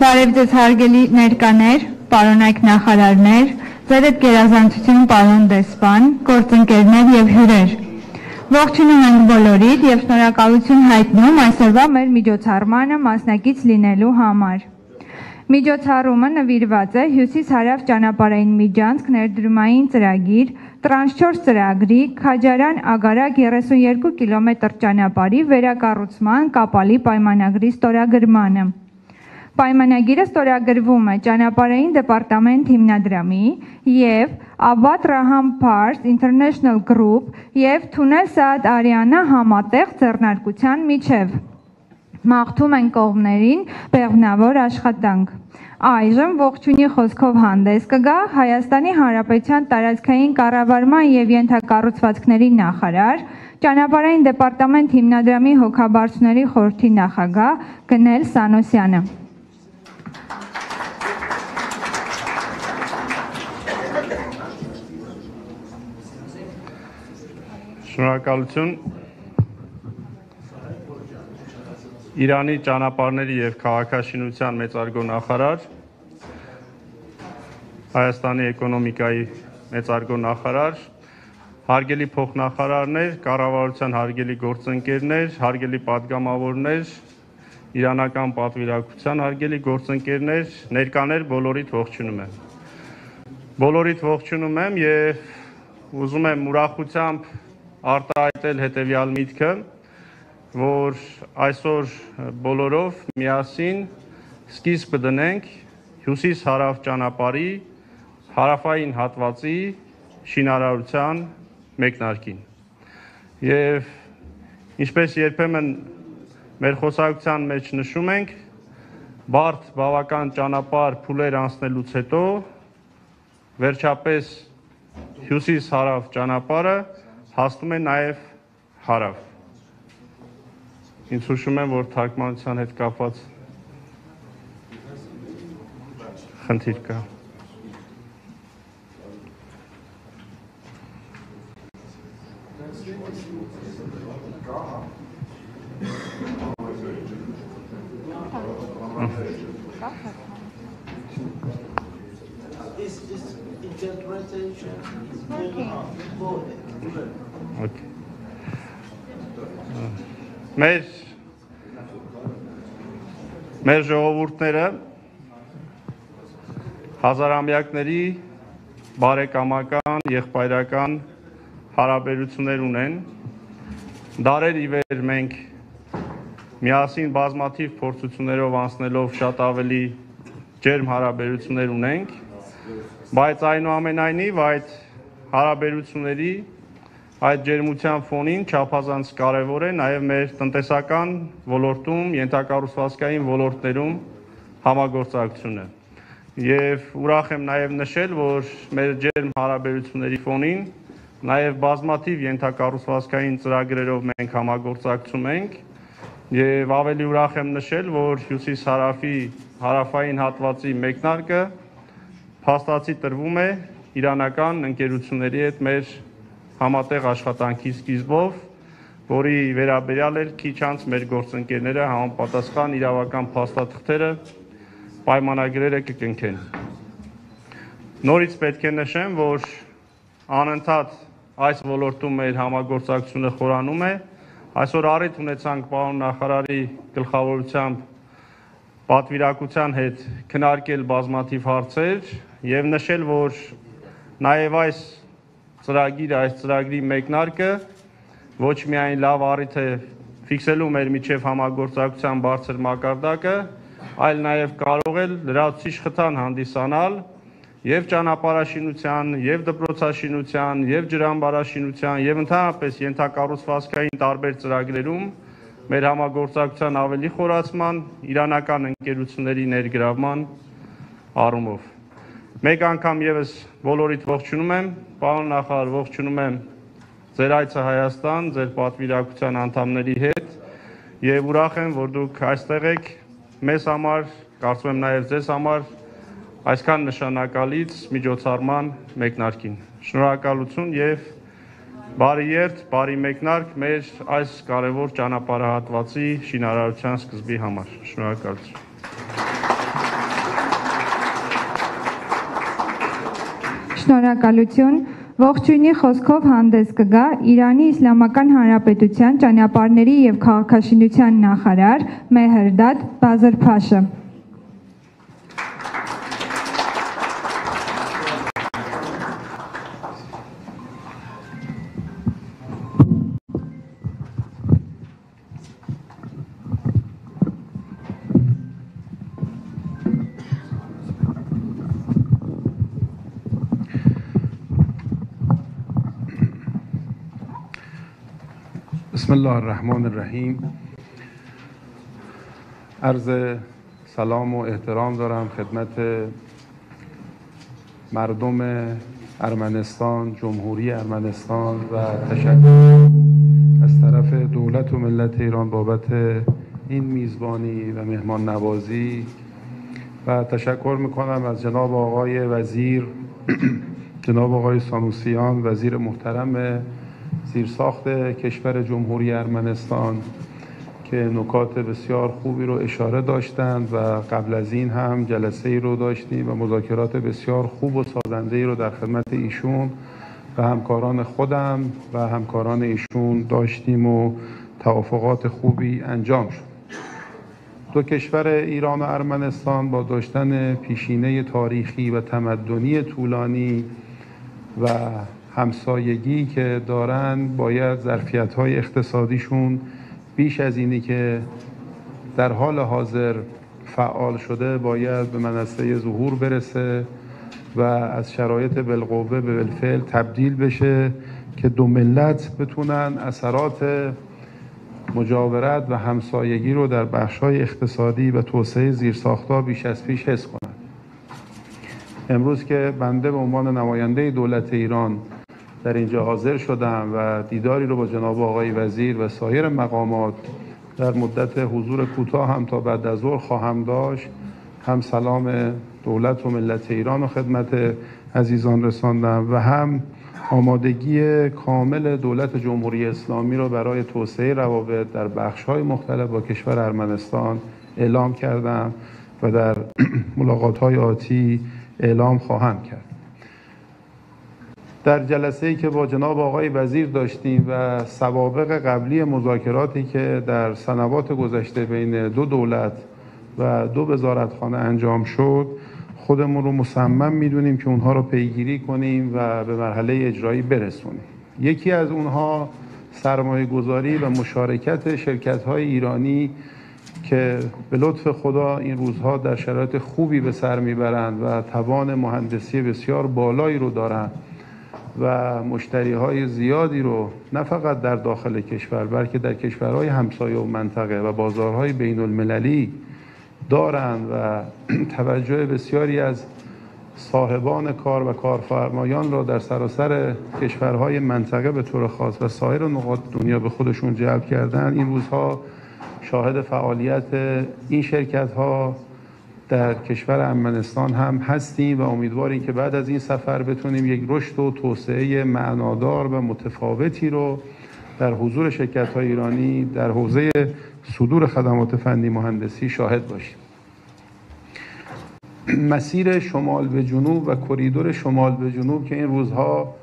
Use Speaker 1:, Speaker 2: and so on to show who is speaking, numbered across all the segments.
Speaker 1: Բարև ձեզ հարգելի ներկաներ, պարոնայք նախարարներ, ձերդ գերազանցություն պարոն դեսպան, գործընկերներ և հյուրեր։ Ողջունում ենք բոլորիդ և շնորակալություն հայտնում այսօրվա մեր միջոցառմանը մասնակից լինելու համար։ Միջոցառումը նվիրված է Հյուսիս հարավ ճանապարհային միջանցք ներդրումային ծրագիր 2021 տրանսչոր ծրագրի Քաջարան Ագարակ 32 կիլոմետր ճանապարհի վերակառուցման կապալի պայմանագրի ստորագրմանը։ Պայմանագիրը ստորագրվում է ճանապարհային դեպարտամենտ հիմնադրամի եւ Abad Raham Pars International Group եւ Թունես Սադ Արիանա համատեղ ձեռնարկության միջև։ Մաղթում են կողմներին բեղմնավոր աշխատանք։ Այժմ ողջունի խոսքով հանդես կգա Հայաստանի Հանրապետության տարածքային կառավարման եւ ենթակառուցվածքների նախարար, ճանապարհային դեպարտամենտ հիմնադրամի հոգաբարձուների խորհրդի նախագահ Գնել Սանոսյանը։
Speaker 2: Շնորհակալություն։ Իրանի ճանապարհների եւ քաղաքաշինության մեծարգո նախարար, Հայաստանի էկոնոմիկայի մեծարգո նախարար, հարգելի փոխնախարարներ, կառավարության հարգելի գործընկերներ, հարգելի падգամավորներ, իրանական պատվիրակության հարգելի գործընկերներ, ներկաներ բոլորիդ ողջունում եմ։ Բոլորիդ ողջունում եմ եւ ուզում եմ ուրախությամբ արտահայտել հետեւյալ միտքը, որ այսօր բոլորով միասին սկիզբ դնենք հյուսիս-հարավ ճանապարհի հարավային հատվածի շինարարության մեկնարկին։ Եվ ինչպես երբեմն մեր խոսակցության մեջ նշում ենք, բարդ բավական ճանապարհ փուլեր անցնելուց հետո վերջապես հյուսիս-հարավ ճանապարհը հասնում է նաև հարավ։ Ինձ հուշում եմ, որ թարգմանության հետ կապված խնդիր կա։
Speaker 3: This, this interpretation is very hard.
Speaker 2: Okay. Մեր մեր ժողովուրդները հազարամյակների բարեկամական, եղբայրական հարաբերություններ ունեն։ Դարեր ի վեր մենք միասին բազմաթիվ փորձություններով անցնելով շատ ավելի ջերմ հարաբերություններ ունենք, բայց այնուամենայնիվ այդ հարաբերությունների այդ ջերմության ֆոնին չափազանց կարևոր է նաև մեր տնտեսական ոլորտում, ենթակառուցվածքային ոլորտներում համագործակցությունը։ Եվ ուրախ եմ նաև նշել, որ մեր ջերմ հարաբերությունների ֆոնին նաև բազմաթիվ ենթակառուցվածքային ծրագրերով մենք համագործակցում ենք եւ ավելի ուրախ եմ նշել, որ հյուսիս-հարավի հարավային հատվածի մեկնարկը փաստացի տրվում է իրանական ընկերությունների հետ մեր համատեղ աշխատանքի սկիզբով, որի վերաբերյալ էլ քիչ անց մեր գործընկերները համապատասխան իրավական փաստաթղթերը պայմանագրերը կկնքեն։ Նորից պետք է նշեմ, որ անընդհատ այս ոլորտում մեր համագործակցությունը խորանում է։ Այսօր առիթ ունեցանք պարոն նախարարի գլխավորությամբ պատվիրակության հետ քննարկել բազմաթիվ հարցեր եւ նշել, որ նաեւ այս ծրագիրը, այս ծրագրի մեկնարկը ոչ միայն լավ առիթ է ֆիքսելու մեր միջև համագործակցության բարձր մակարդակը, այլ նաև կարող է լրացուցիչ խթան հանդիսանալ եւ ճանապարհաշինության, եւ դպրոցաշինության, եւ ջրամբարաշինության, եւ ընդհանրապես ենթակառուցվածքային տարբեր ծրագրերում մեր համագործակցության ավելի խորացման, իրանական ընկերությունների ներգրավման առումով։ Մեկ անգամ եւս բոլորիդ ողջունում եմ, պարոն նախարար, ողջունում եմ ձեր այցը Հայաստան, ձեր պատվիրակության անդամների հետ եւ ուրախ եմ, որ դուք այստեղ եք մեզ համար, կարծում եմ նաեւ ձեզ համար այսքան նշանակալից միջոցառման մեկնարկին։ Շնորհակալություն եւ Բարի երթ, բարի մեկնարկ մեր այս կարևոր ճանապարհահատվածի շինարարության սկզբի համար։ Շնորհակալություն։
Speaker 1: Շնորհակալություն։ Ողջույնի խոսքով հանդես կգա Իրանի Իսլամական Հանրապետության ճանապարհների եւ քաղաքաշինության նախարար Մեհրդադ Բազրփաշը։
Speaker 4: بسم الله الرحمن الرحیم. عرض سلام و احترام دارم خدمت مردم ارمنستان جمهوری ارمنستان و تشکر از طرف دولت و ملت ایران بابت این میزبانی و مهمان نوازی. و تشکر می‌کنم از جناب آقای وزیر جناب آقای سانوسیان وزیر محترم زیرساخت کشور جمهوری ارمنستان که نکات بسیار خوبی رو اشاره داشتند و قبل از این هم جلسه ای رو داشتیم و مذاکرات بسیار خوب و سازنده ای رو در خدمت ایشون و همکاران خودم و همکاران ایشون داشتیم و توافقات خوبی انجام شد. دو کشور ایران و ارمنستان با داشتن پیشینه تاریخی و تمدنی طولانی و همسایگی که دارن باید ظرفیت های اقتصادیشون بیش از اینی که در حال حاضر فعال شده باید به منصه ظهور برسه و از شرایط بالقوه به بالفعل تبدیل بشه که دو ملت بتونن اثرات مجاورت و همسایگی رو در بخش‌های اقتصادی و توسعه زیرساختها بیش از پیش حس کنند. امروز که بنده به عنوان نماینده دولت ایران در اینجا حاضر شدم و دیداری رو با جناب آقای وزیر و سایر مقامات در مدت حضور کوتاه هم تا بعد از ظهر خواهم داشت. هم سلام دولت و ملت ایران و خدمت عزیزان رساندم و هم آمادگی کامل دولت جمهوری اسلامی را برای توسعه روابط در بخش‌های مختلف با کشور ارمنستان اعلام کردم و در ملاقات‌های آتی اعلام خواهم کرد. در جلسه ای که با جناب آقای وزیر داشتیم و سوابق قبلی مذاکراتی که در سنوات گذشته بین دو دولت و دو وزارتخانه انجام شد خودمون رو مصمم می‌دونیم که اونها رو پیگیری کنیم و به مرحله اجرایی برسونیم. یکی از اونها سرمایه گذاری و مشارکت شرکت های ایرانی که به لطف خدا این روزها در شرایط خوبی به سر می‌برند و توان مهندسی بسیار بالایی رو دارند. و مشتری های زیادی رو نه فقط در داخل کشور بلکه در کشورهای همسایه و منطقه و بازارهای بین المللی دارند و توجه بسیاری از صاحبان کار و کارفرمایان را در سراسر کشورهای منطقه به طور خاص و سایر نقاط دنیا به خودشون جلب کردن. این روزها شاهد فعالیت این شرکت ها در کشور ارمنستان هم هستیم و امیدواریم که بعد از این سفر بتونیم یک رشد و توسعه معنادار و متفاوتی رو در حضور شرکت های ایرانی در حوزه صدور خدمات فنی مهندسی شاهد باشیم. مسیر شمال به جنوب و کریدور شمال به جنوب که این روزها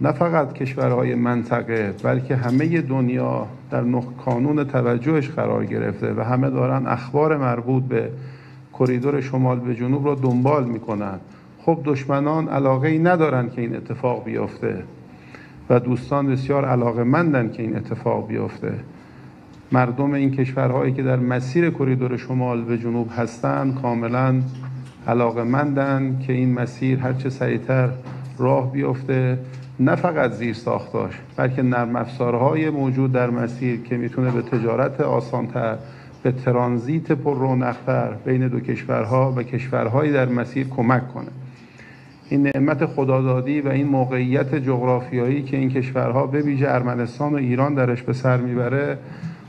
Speaker 4: نه فقط کشورهای منطقه بلکه همه دنیا در کانون توجهش قرار گرفته و همه دارن اخبار مربوط به کریدور شمال به جنوب را دنبال می‌کنن. خب دشمنان علاقه ای ندارن که این اتفاق بیفته و دوستان بسیار علاقه مندن که این اتفاق بیفته. مردم این کشورهایی که در مسیر کریدور شمال به جنوب هستند کاملا علاقه مندن که این مسیر هرچه سریعتر راه بیفته نه فقط زیر ساختاش بلکه نرم افزارهای موجود در مسیر که می‌تونه به تجارت آسانتر به ترانزیت پر رونقتر بین دو کشورها و کشورهایی در مسیر کمک کنه. این نعمت خدادادی و این موقعیت جغرافیایی که این کشورها به ویژه ارمنستان و ایران درش به سر می‌بره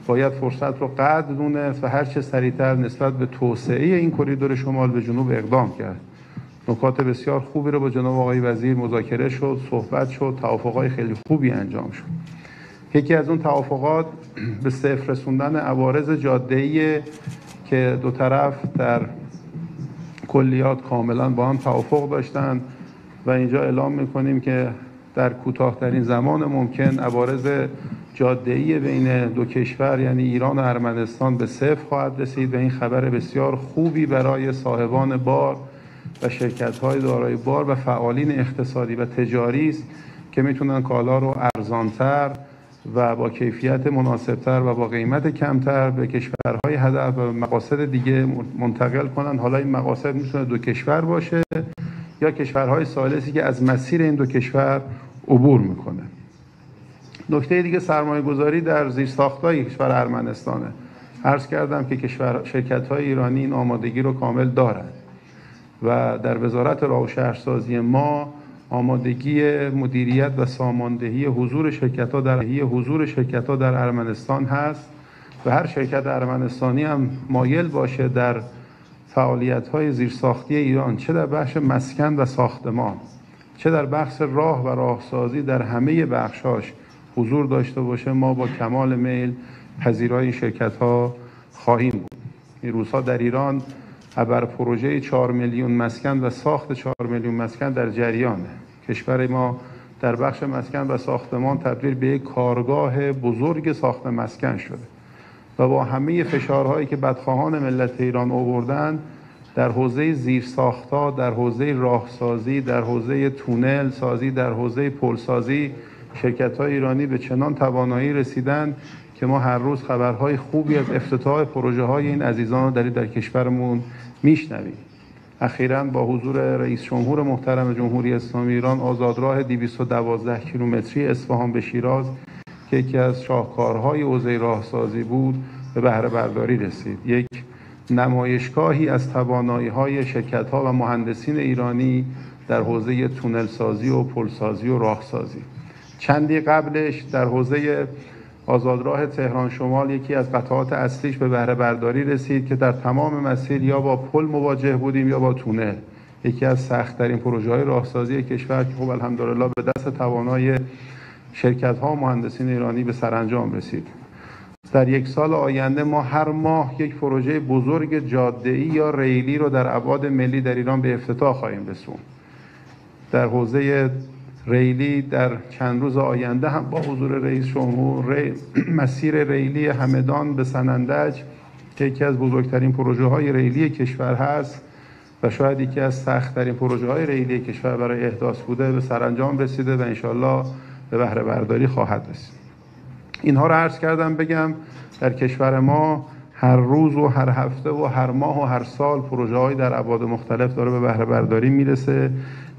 Speaker 4: باید فرصت رو قدر دونست و هر چه سریعتر نسبت به توسعه این کریدور شمال به جنوب اقدام کرد. نکات بسیار خوبی رو با جناب آقای وزیر مذاکره شد صحبت شد توافقات خیلی خوبی انجام شد. یکی از اون توافقات به صفر رسوندن عوارض جاده‌ای که دو طرف در کلیات کاملا با هم توافق داشتن و اینجا اعلام می‌کنیم که در کوتاهترین زمان ممکن عوارض جاده‌ای بین دو کشور یعنی ایران و ارمنستان به صفر خواهد رسید و این خبر بسیار خوبی برای صاحبان بار و شرکت‌های دارای بار و فعالین اقتصادی و تجاری است که می‌تونن کالا رو ارزانتر و با کیفیت مناسبتر و با قیمت کمتر به کشورهای هدف و مقاصد دیگه منتقل کنن. حالا این مقاصد می‌تونه دو کشور باشه یا کشورهای سالسی که از مسیر این دو کشور عبور می‌کنه. نکته دیگه سرمایه گذاری در زیر ساختای کشور ارمنستانه. عرض کردم که کشور شرکت های ایرانی این آمادگی رو کامل دارند و در وزارت راه و شهرسازی ما آمادگی مدیریت و ساماندهی حضور شرکت ها در حضور شرکت ها در ارمنستان هست و هر شرکت ارمنستانی هم مایل باشه در فعالیت های زیرساختی ایران چه در بخش مسکن و ساختمان چه در بخش راه و راهسازی در همه بخشاش حضور داشته باشه ما با کمال میل پذیرای شرکت ها خواهیم بود. این روزها در ایران ابر پروژه 4 میلیون مسکن و ساخت 4 میلیون مسکن در جریانه. کشور ما در بخش مسکن و ساختمان تبدیل به یک کارگاه بزرگ ساخت مسکن شده و با همه فشارهایی که بدخواهان ملت ایران آوردن در حوزه زیر ساختا در حوزه راهسازی در حوزه تونل سازی در حوزه پل سازی شرکت های ایرانی به چنان توانایی رسیدن که ما هر روز خبرهای خوبی از افتتاح پروژه های این عزیزان رو در کشورمون میشنویم اخیرا با حضور رئیس جمهور محترم جمهوری اسلامی ایران آزادراه 212 کیلومتری اصفهان به شیراز که یکی از شاهکارهای حوزه راهسازی بود به بهره برداری رسید. یک نمایشگاهی از توانایی های شرکت ها و مهندسین ایرانی در حوزه تونل سازی و پل سازی و راهسازی. چندی قبلش در حوزه آزادراه تهران شمال یکی از قطعات اصلیش به بهره برداری رسید که در تمام مسیر یا با پل مواجه بودیم یا با تونل. یکی از سختترین پروژه های راهسازی کشور که خب الحمدلله به دست توانای شرکت ها و مهندسین ایرانی به سرانجام رسید. در یک سال آینده ما هر ماه یک پروژه بزرگ جاده ای یا ریلی رو در ابعاد ملی در ایران به افتتاح خواهیم رسون در حوزه ریلی در چند روز آینده هم با حضور رئیس جمهور ری... مسیر ریلی همدان به سنندج که یکی از بزرگترین پروژه های ریلی کشور هست و شاید یکی از سختترین پروژه های ریلی کشور برای احداث بوده به سرانجام رسیده و انشالله به بهره برداری خواهد رسید. اینها رو عرض کردم بگم در کشور ما هر روز و هر هفته و هر ماه و هر سال پروژه در ابعاد مختلف داره به بهره برداری می‌رسه.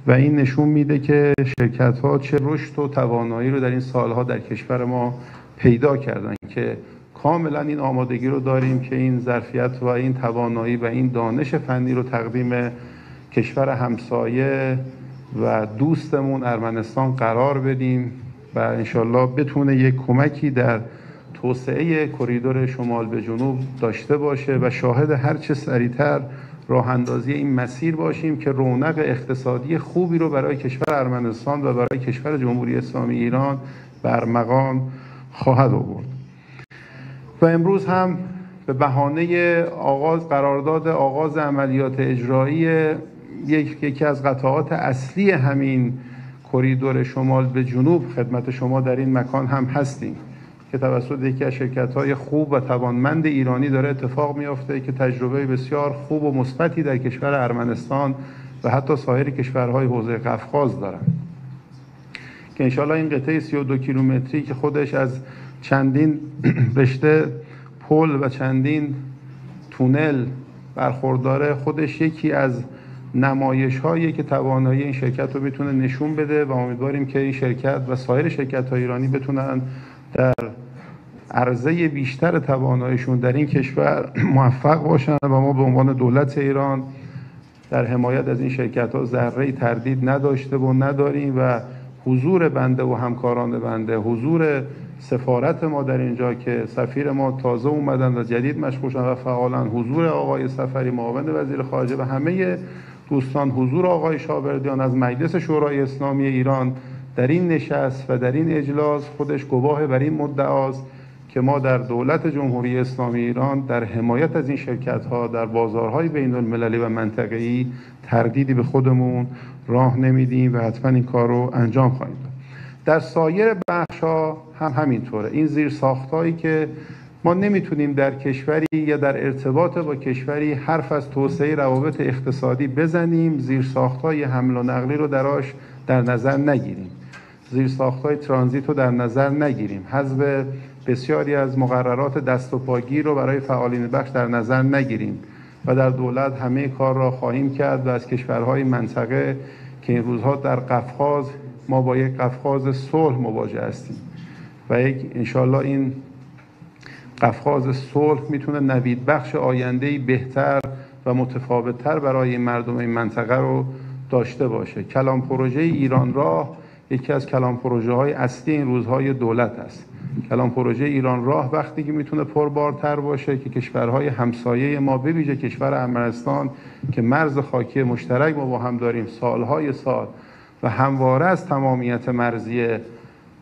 Speaker 4: و این نشون میده که شرکت ها چه رشد و توانایی رو در این سالها در کشور ما پیدا کردن که کاملا این آمادگی رو داریم که این ظرفیت و این توانایی و این دانش فنی رو تقدیم کشور همسایه و دوستمون ارمنستان قرار بدیم و انشالله بتونه یک کمکی در توسعه کریدور شمال به جنوب داشته باشه و شاهد هر چه سریعتر راه اندازی این مسیر باشیم که رونق اقتصادی خوبی رو برای کشور ارمنستان و برای کشور جمهوری اسلامی ایران برمغان خواهد آورد. و امروز هم به بهانه آغاز قرارداد آغاز عملیات اجرایی یکی از قطعات اصلی همین کریدور شمال به جنوب خدمت شما در این مکان هم هستیم. که توسط یکی از شرکت های خوب و توانمند ایرانی داره اتفاق میافته که تجربه بسیار خوب و مثبتی در کشور ارمنستان و حتی سایر کشورهای حوزه قفقاز دارن. که انشالله این قطعه 32 کیلومتری که خودش از چندین رشته پل و چندین تونل برخورداره خودش یکی از نمایش هایی که توانایی این شرکت رو بتونه نشون بده و امیدواریم که این شرکت و سایر شرکت های ایرانی بتونن در عرضه بیشتر تواناییشون در این کشور موفق باشن و ما به عنوان دولت ایران در حمایت از این شرکت ها ذره تردید نداشته و نداریم و حضور بنده و همکاران بنده حضور سفارت ما در اینجا که سفیر ما تازه اومدن و جدید مشغول شدن و فعالا حضور آقای سفری معاون وزیر خارجه و همه دوستان حضور آقای شابردیان از مجلس شورای اسلامی ایران در این نشست و در این اجلاس خودش گواه بر این مدعاست که ما در دولت جمهوری اسلامی ایران در حمایت از این شرکت ها در بازارهای بین المللی و منطقه‌ای تردیدی به خودمون راه نمیدیم و حتما این کار رو انجام خواهیم داد. در سایر بخش ها هم همینطوره. این زیر که ما نمی‌تونیم در کشوری یا در ارتباط با کشوری حرف از توسعه روابط اقتصادی بزنیم زیر ساختای حمل و نقلی رو دراش در نظر نگیریم. زیر ساختای ترانزیت رو در نظر نگیریم. حذف بسیاری از مقررات دست و پاگیر رو برای فعالین بخش در نظر نگیریم و در دولت همه کار را خواهیم کرد و از کشورهای منطقه که این روزها در قفقاز ما با یک قفقاز صلح مواجه هستیم. و یک انشالله این قفقاز صلح می‌تونه نوید بخش آینده بهتر و متفاوتتر برای مردم این منطقه رو داشته باشه. کلام پروژه ایران راه یکی از کلام پروژه های اصلی این روزهای دولت است. کلام پروژه ایران راه وقتی که می‌تونه پربارتر باشه که کشورهای همسایه ما بویژه کشور ارمنستان که مرز خاکی مشترک ما با هم داریم سالهای سال و همواره از تمامیت مرزی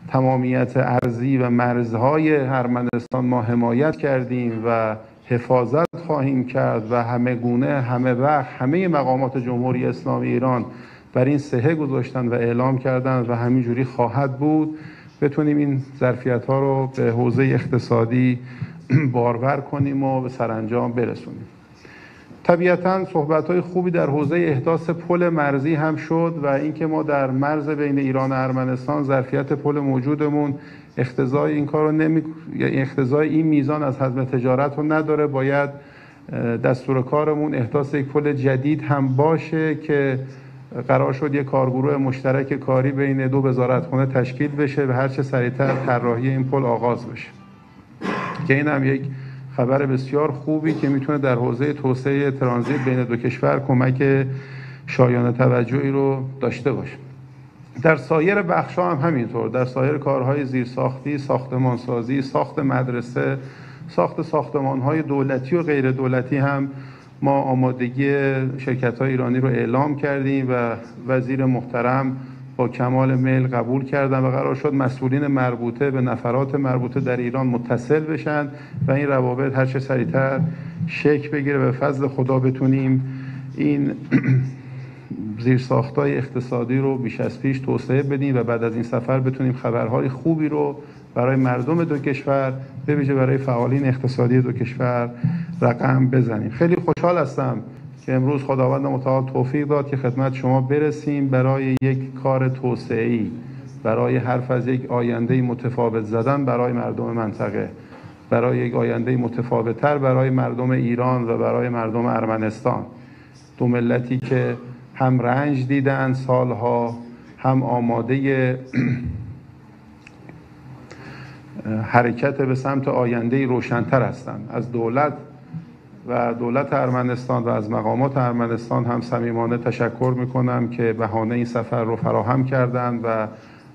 Speaker 4: تمامیت ارزی و مرزهای ارمنستان ما حمایت کردیم و حفاظت خواهیم کرد و همه گونه همه وقت همه مقامات جمهوری اسلامی ایران بر این سهه گذاشتن و اعلام کردن و همینجوری خواهد بود بتونیم این ظرفیت ها رو به حوزه اقتصادی بارور کنیم و به سرانجام برسونیم. طبیعتا صحبت های خوبی در حوزه احداث پل مرزی هم شد و اینکه ما در مرز بین ایران و ارمنستان ظرفیت پل موجودمون اختزای این کار رو نمی... اختزای این میزان از حجم تجارت رو نداره. باید دستور کارمون احداث یک پل جدید هم باشه که قرار شد یک کارگروه مشترک کاری بین دو وزارتخانه تشکیل بشه و هرچه سریعتر طراحی این پل آغاز بشه. که این هم یک خبر بسیار خوبی که می‌تونه در حوزه توسعه ترانزیت بین دو کشور کمک شایان توجهی رو داشته باشه. در سایر بخش هم همینطور. در سایر کارهای زیرساختی ساختمانسازی ساخت مدرسه ساخت ساختمان های دولتی و غیر دولتی هم ما آمادگی شرکت های ایرانی رو اعلام کردیم و وزیر محترم با کمال میل قبول کردن و قرار شد مسئولین مربوطه به نفرات مربوطه در ایران متصل بشن و این روابط هر چه سریعتر شک بگیره به فضل خدا بتونیم این زیرساختای اقتصادی رو بیش از پیش توسعه بدیم و بعد از این سفر بتونیم خبرهای خوبی رو برای مردم دو کشور به ویژه برای فعالین اقتصادی دو کشور رقم بزنیم. خیلی خوشحال هستم که امروز خداوند متعال توفیق داد که خدمت شما برسیم برای یک کار توسعه‌ای برای حرف از یک آینده متفاوت زدن برای مردم منطقه برای یک آینده متفاوتتر برای مردم ایران و برای مردم ارمنستان. دو ملتی که هم رنج دیدن سالها هم آماده حرکت به سمت آینده روشنتر هستند از دولت و دولت ارمنستان و از مقامات ارمنستان هم صمیمانه تشکر می‌کنم که بهانه این سفر رو فراهم کردند و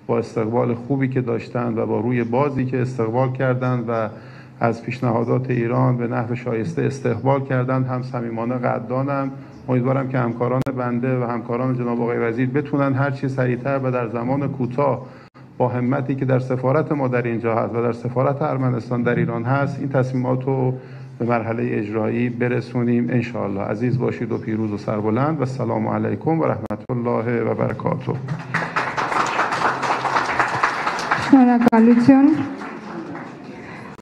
Speaker 4: با استقبال خوبی که داشتند و با روی بازی که استقبال کردند و از پیشنهادات ایران به نحو شایسته استقبال کردند هم صمیمانه قدردانم. امیدوارم که همکاران بنده و همکاران جناب آقای وزیر بتونن هر چی سریعتر و در زمان کوتاه با همتی که در سفارت ما در اینجا هست و در سفارت ارمنستان در ایران هست این تصمیمات رو به مرحله اجرایی برسونیم انشاءالله عزیز باشید و پیروز و سربلند و سلام علیکم و رحمت الله و برکاته
Speaker 1: Շնորհակալություն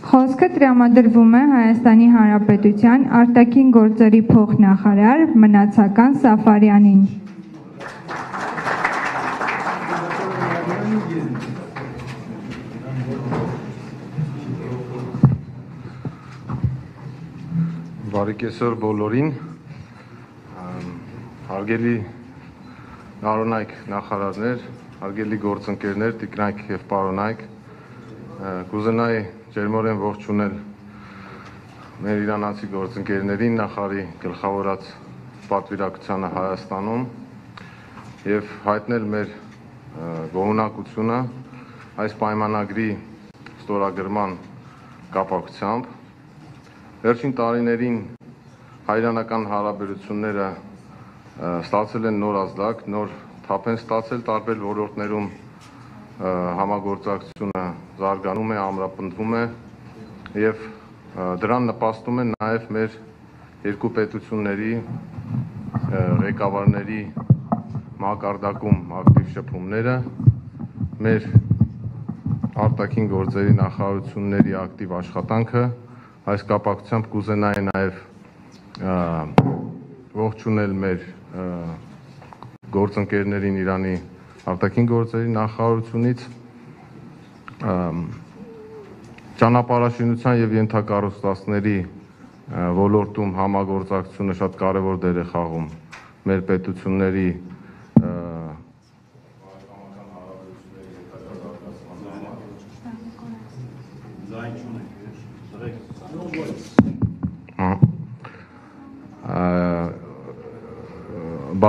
Speaker 1: Խոսքը տրամադրվում է Հայաստանի Հանրապետության արտաքին գործերի փոխնախարար Մնացական Սաֆարյանին
Speaker 5: Բարի կեսօր բոլորին։ Հարգելի նարոնայք նախարարներ, հարգելի գործընկերներ, տիկնայք եւ պարոնայք, կուզենայի ջերմորեն ողջունել մեր իրանացի գործընկերներին նախարի գլխավորած պատվիրակությանը Հայաստանում եւ հայտնել մեր գոհունակությունը այս պայմանագրի ստորագրման կապակցությամբ Վերջին տարիներին հայրենական հարաբերությունները ստացել են նոր ազդակ, նոր թափ են ստացել տարբեր ոլորտներում համագործակցությունը զարգանում է, ամրապնդվում է եւ դրան նպաստում են նաեւ մեր երկու պետությունների ղեկավարների մակարդակում ակտիվ շփումները մեր արտաքին գործերի նախարարությունների ակտիվ աշխատանքը այս կապակցությամբ կուզենայի նաև ողջունել մեր գործընկերներին Իրանի արտաքին գործերի նախարարությունից ճանապարհաշինության եւ ենթակառուցվածքների ոլորտում համագործակցությունը շատ կարևոր դեր է խաղում մեր պետությունների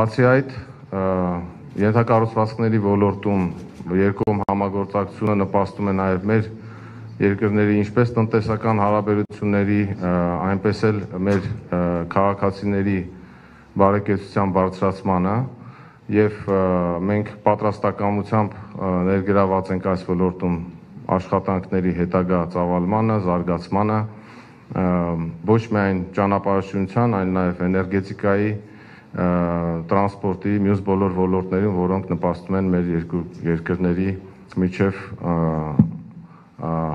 Speaker 5: Բացի այդ, ենթակառուցվածքների ոլորտում երկկողմ համագործակցությունը նպաստում է նաև մեր երկրների ինչպես տնտեսական հարաբերությունների, այնպես էլ մեր քաղաքացիների բարեկեցության բարձրացմանը եւ մենք պատրաստակամությամբ ներգրաված ենք այս ոլորտում աշխատանքների հետագա ծավալմանը, զարգացմանը, ոչ միայն ճանապարհաշինության, այլ նաեւ էներգետիկայի, տրանսպորտի, մյուս բոլոր ոլորտներում, որոնք նպաստում են մեր երկու երկրների միջև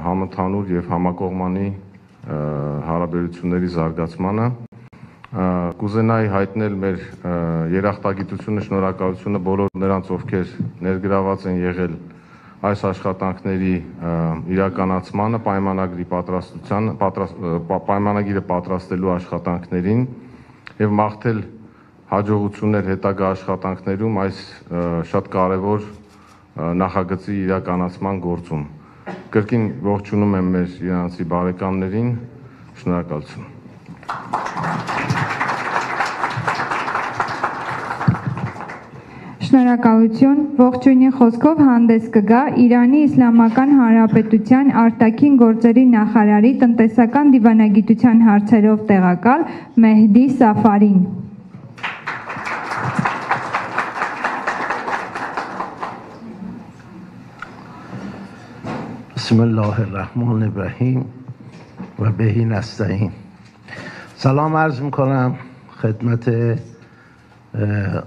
Speaker 5: համընդհանուր եւ համակողմանի հարաբերությունների զարգացմանը կուզենայի հայտնել մեր երախտագիտությունը, շնորհակալությունը բոլոր նրանց, ովքեր ներգրաված են եղել այս աշխատանքների իրականացմանը, պայմանագրի պատրաստության, պատրաստ, պայմանագիրը պատրաստելու աշխատանքներին եւ մաղթել հաջողություններ հետագա աշխատանքներում այս շատ կարևոր նախագծի իրականացման գործում։ Կրկին ողջունում եմ մեր իրանցի բարեկամներին, շնորհակալություն։
Speaker 1: Շնորհակալություն։ Ողջույնի խոսքով հանդես կգա Իրանի Իսլամական Հանրապետության արտաքին գործերի նախարարի տնտեսական դիվանագիտության հարցերով տեղակալ Մեհդի Սաֆարին։
Speaker 3: بسم الله الرحمن الرحیم و بهی نستعین. سلام عرض می‌کنم خدمت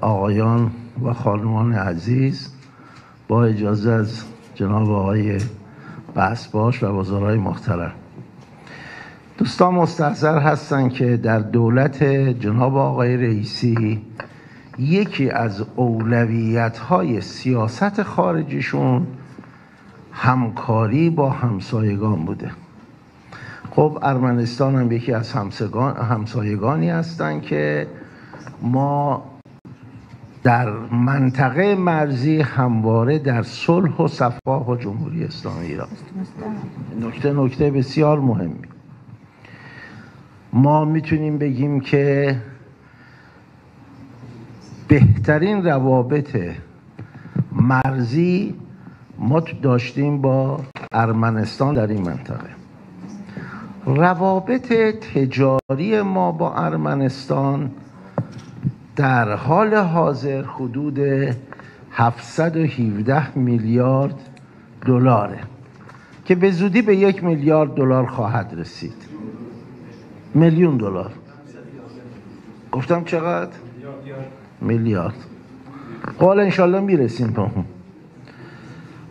Speaker 3: آقایان و خانمان عزیز. با اجازه از جناب آقای باش و وزرای محترم. دوستان مستحضر هستن که در دولت جناب آقای رئیسی یکی از اولویت های سیاست خارجیشون همکاری با همسایگان بوده. خب ارمنستان هم یکی از همسایگانی هستند که ما در منطقه مرزی همواره در صلح و صفاح و جمهوری اسلامی ایران. نکته نکته بسیار مهمی. ما می‌تونیم بگیم که بهترین روابط مرزی ما داشتیم با ارمنستان در این منطقه. روابط تجاری ما با ارمنستان در حال حاضر حدود 717 میلیارد دلاره که به زودی به یک میلیارد دلار خواهد رسید. میلیون دلار. گفتم چقدر؟ میلیارد. حالا انشالله می‌رسیم به اون.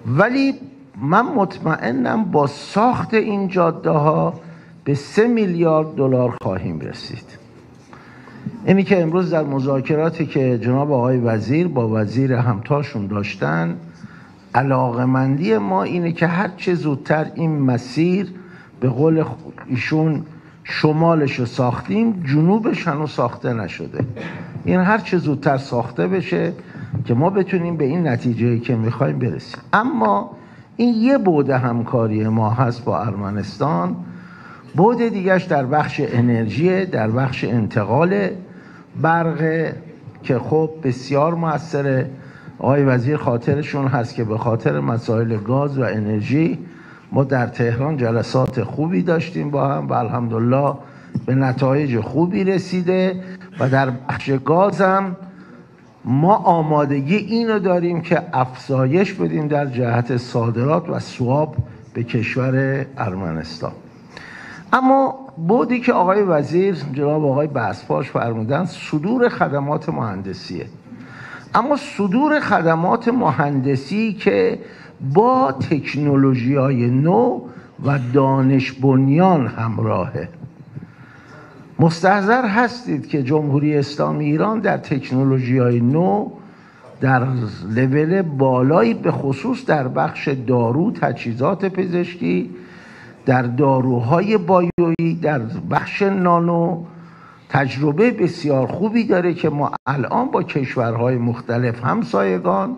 Speaker 3: ولی من مطمئنم با ساخت این جاده ها به سه میلیارد دلار خواهیم رسید. اینی که امروز در مذاکراتی که جناب آقای وزیر با وزیر همتاشون داشتن علاقمندی ما اینه که هر چه زودتر این مسیر به قول ایشون شمالش رو ساختیم جنوبش هنوز ساخته نشده. این هر چه زودتر ساخته بشه که ما بتونیم به این نتیجه که می‌خوایم برسیم. اما این یه بود همکاری ما هست با ارمنستان. بود دیگرش در بخش انرژی در بخش انتقال برق که خب بسیار موثره. آقای وزیر خاطرشون هست که به خاطر مسائل گاز و انرژی ما در تهران جلسات خوبی داشتیم با هم و الحمدلله به نتایج خوبی رسیده و در بخش گاز هم ما آمادگی اینو داریم که افزایش بدیم در جهت صادرات و سواب به کشور ارمنستان. اما بودی که آقای وزیر جناب آقای بسپاش فرمودن صدور خدمات مهندسیه. اما صدور خدمات مهندسی که با تکنولوژی های نو و دانش بنیان همراهه. مستحضر هستید که جمهوری اسلامی ایران در تکنولوژی های نو در لول بالایی به خصوص در بخش دارو تجهیزات پزشکی در داروهای بایویی در بخش نانو تجربه بسیار خوبی داره که ما الان با کشورهای مختلف همسایگان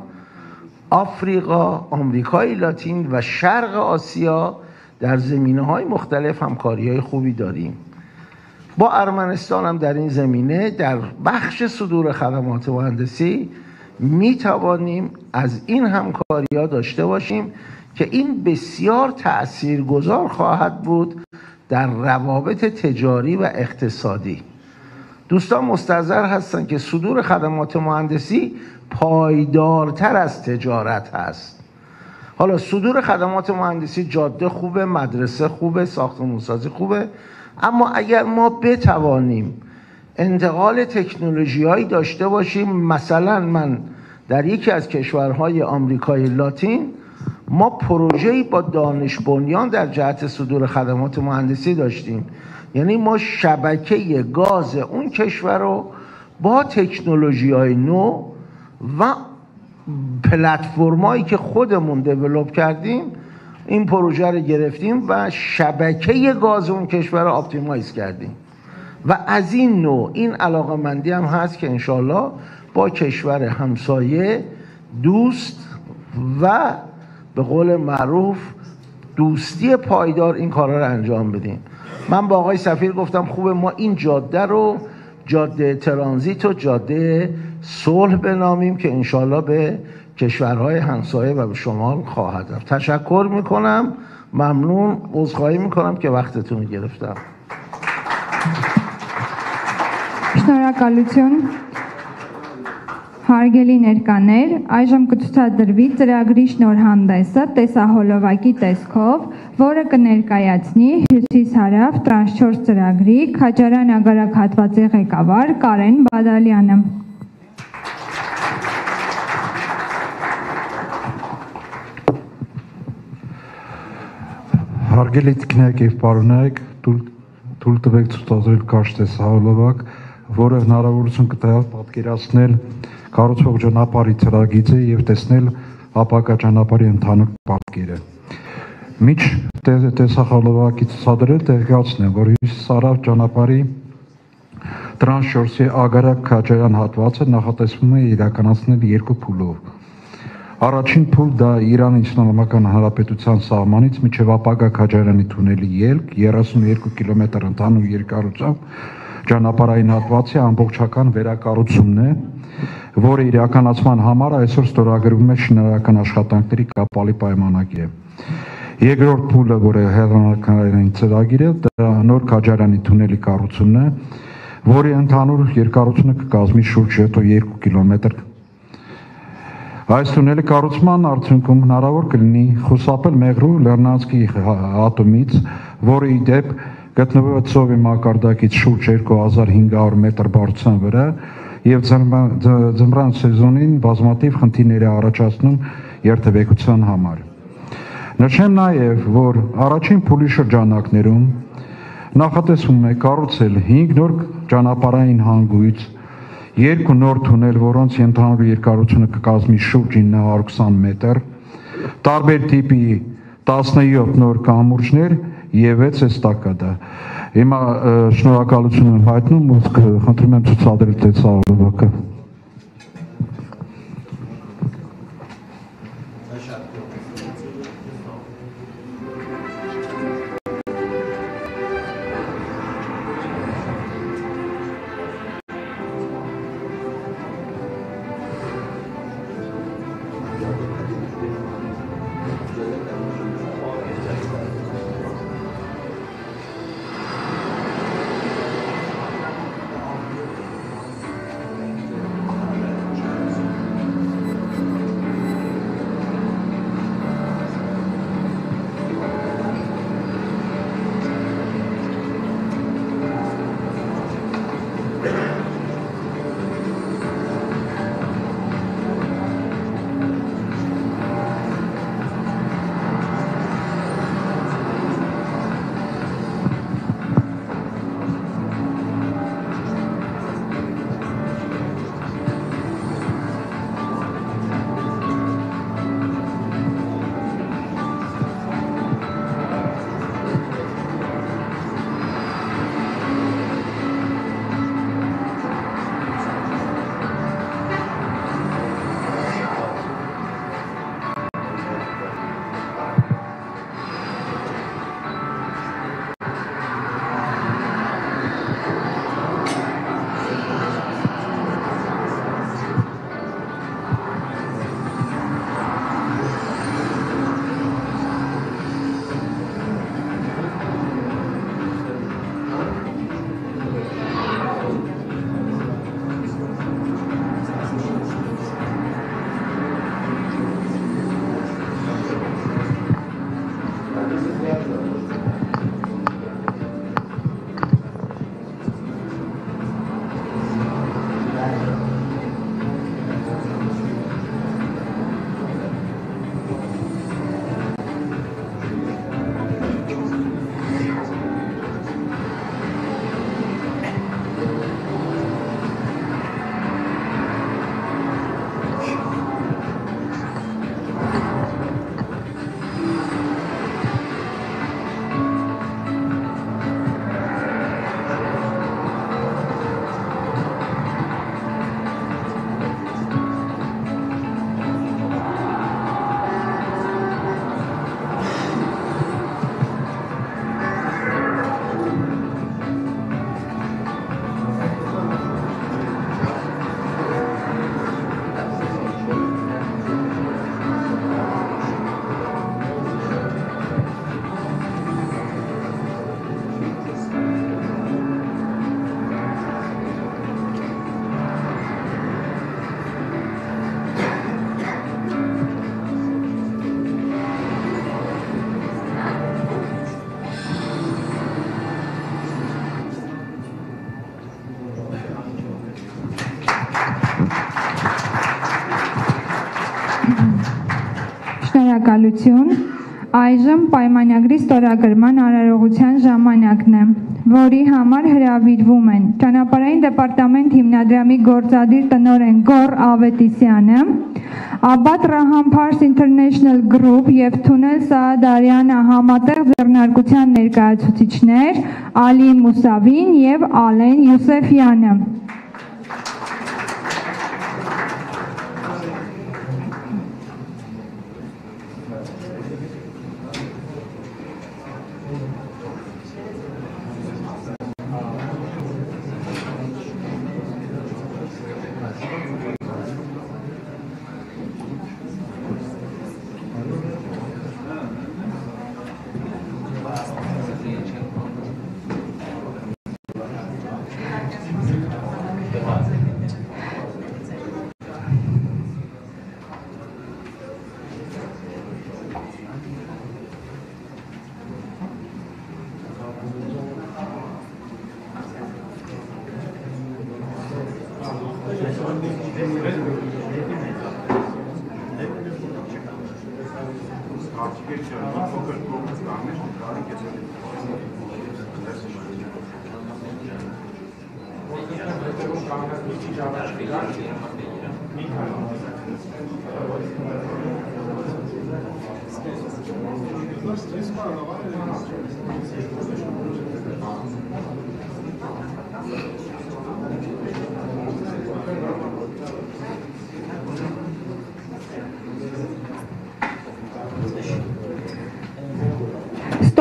Speaker 3: آفریقا، آمریکای لاتین و شرق آسیا در زمینه های مختلف همکاری های خوبی داریم. با ارمنستان هم در این زمینه در بخش صدور خدمات مهندسی می توانیم از این همکاری ها داشته باشیم که این بسیار تأثیرگذار خواهد بود در روابط تجاری و اقتصادی. دوستان مستظر هستند که صدور خدمات مهندسی پایدارتر از تجارت هست. حالا صدور خدمات مهندسی جاده خوبه مدرسه خوبه ساختمانسازی خوبه. اما اگر ما بتوانیم انتقال تکنولوژی داشته باشیم مثلا من در یکی از کشورهای آمریکای لاتین ما پروژه‌ای با دانش بنیان در جهت صدور خدمات مهندسی داشتیم. یعنی ما شبکه گاز اون کشور رو با تکنولوژی های نو و پلتفرمایی که خودمون دیولوب کردیم این پروژه رو گرفتیم و شبکه گاز اون کشور رو آپتیمایز کردیم. و از این نوع این علاقه مندی هم هست که انشالله با کشور همسایه دوست و به قول معروف دوستی پایدار این کارا رو انجام بدیم. من با آقای سفیر گفتم خوبه ما این جاده رو جاده ترانزیت و جاده صلح بنامیم که انشالله به کشورهای همسایه و به شمال خواهد رفت تشکر میکنم ممنون عذرخواهی میکنم که وقتتون رو گرفتم
Speaker 1: Շնորհակալություն Հարգելի ներկաներ, այժմ կցուցադրվի ծրագրի շնորհանդեսը տեսահոլովակի տեսքով, որը կներկայացնի Հյուսիս Հարավ տրանս 4 ծրագրի Քաջարան ագարակ հատվածի ղեկավար Կարեն Բադալյանը։
Speaker 6: Հարգելի տիկնայք եւ պարոնայք, թույլ տվեք ցուցադրել կարճ տեսահոլովակ, որը հնարավորություն կտա պատկերացնել կառուցվող ճանապարհի ծրագիծը եւ տեսնել ապակա ճանապարհի ընդհանուր պատկերը։ Միջ տեսախոլովակի ցուցադրել տեղեկացնեմ, որ Սարավ ճանապարհի տրանսշորսի ագարակ քաջարան հատվածը նախատեսվում է իրականացնել երկու փուլով Առաջին փուլ դա Իրանի Իսլամական Հանրապետության սահմանից միջև ապագա Քաջարյանի թունելի ելք 32 կիլոմետր ընդհանուր երկարությամբ ճանապարհային հատվածի ամբողջական վերակառուցումն է, որը իրականացման համար այսօր ստորագրվում է շինարարական աշխատանքների կապալի պայմանագիրը։ Երկրորդ փուլը, որը հերանակային ծրագիր է, դա նոր Քաջարյանի թունելի կառուցումն է, որի ընդհանուր երկարությունը կկազմի շուրջ 2 կիլոմետր Այս թունելի կառուցման արդյունքում հնարավոր կլինի խուսափել Մեղրու Լեռնանցքի ատոմից, որը ի դեպ գտնվում է ծովի մակարդակից շուրջ 2500 մետր բարձրության վրա եւ ձմռան սեզոնին բազմաթիվ խնդիրներ է առաջացնում երթևեկության համար։ Նշեմ նաեւ, որ առաջին փուլի շրջանակներում նախատեսվում է կառուցել 5 նոր ճանապարհային հանգույց երկու նոր թունել, որոնց ընդհանուր երկարությունը կկազմի շուրջ 920 մետր, տարբեր տիպի 17 նոր կամուրջներ եւ 6 էստակադա։ Հիմա շնորհակալություն եմ հայտնում ու խնդրում եմ ցուցադրել տեսահոլովակը։
Speaker 1: շնորհակալություն։ Այժմ պայմանագրի ստորագրման արարողության ժամանակն է, որի համար հրավիրվում են ճանապարհային դեպարտամենտ հիմնադրամի գործադիր տնօրեն Գոր Ավետիսյանը, Abad Raham Pars International Group եւ Թունել Սաադարյանը համատեղ ձեռնարկության ներկայացուցիչներ Ալի Մուսավին եւ Ալեն Յուսեֆյանը։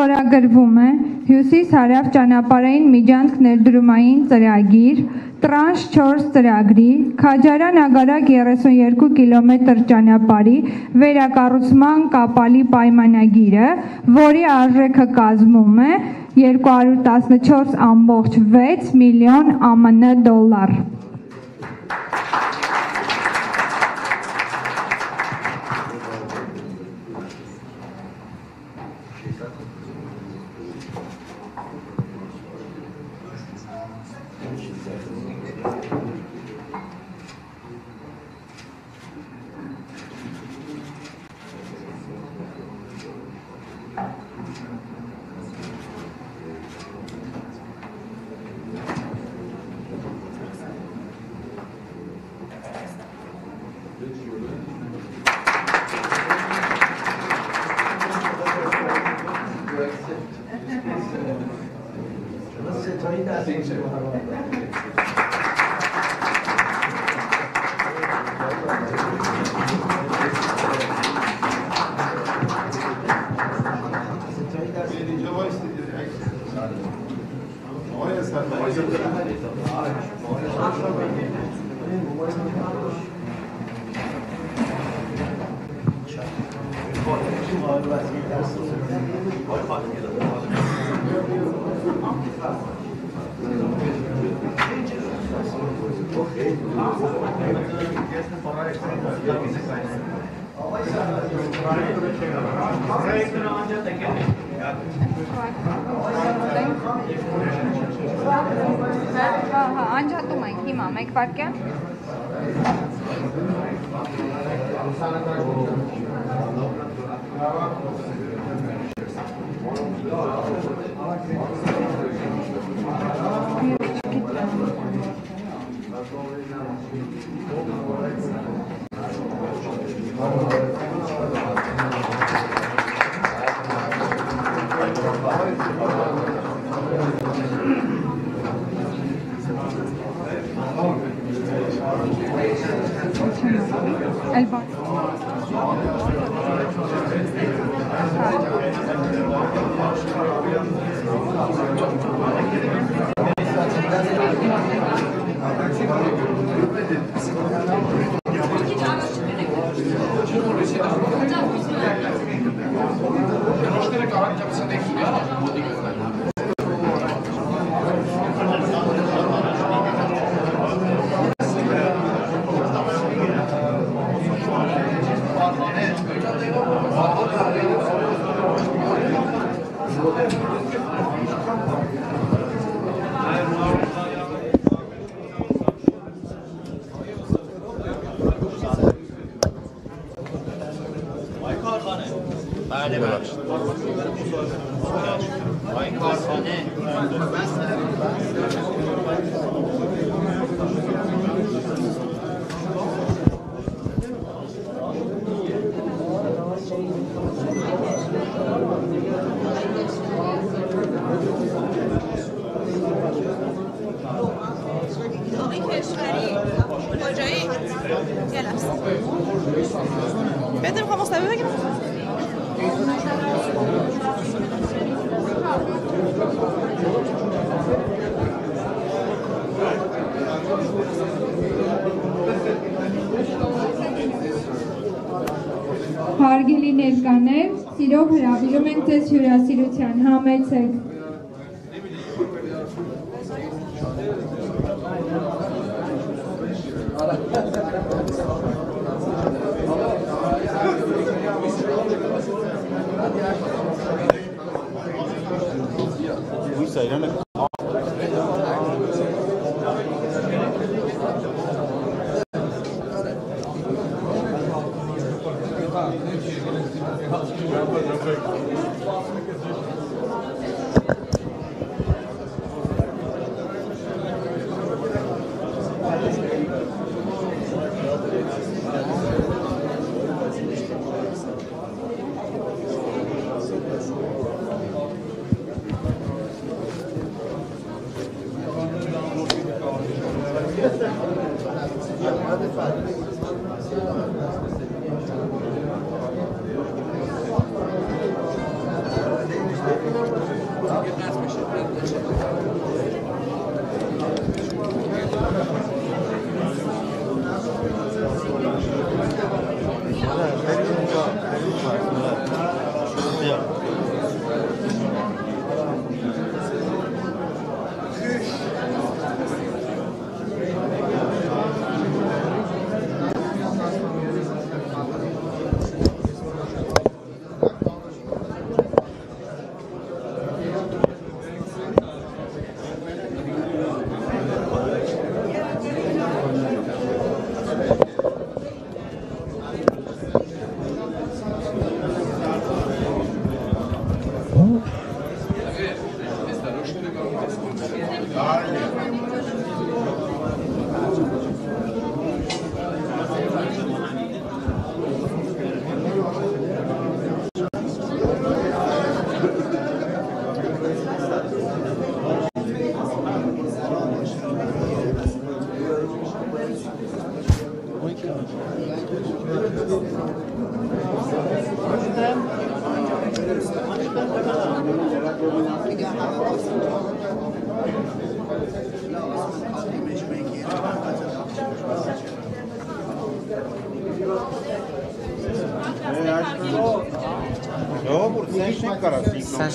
Speaker 1: Ստորագրվում է Հյուսիս Հարավ ճանապարհային միջանցք ներդրումային ծրագիր Տրանշ 4 ծրագրի Քաջարան ագարակ 32 կիլոմետր ճանապարհի վերակառուցման կապալի պայմանագիրը, որի արժեքը կազմում է 214.6 միլիոն ԱՄՆ դոլար։ Հա, հա, անջատում ենք հիմա, մեկ վարկյան։ Elba։
Speaker 7: 時間がな
Speaker 8: い。Ներկաներ, սիրով հրավիրում ենք ձեզ հյուրասիրության, համեցեք։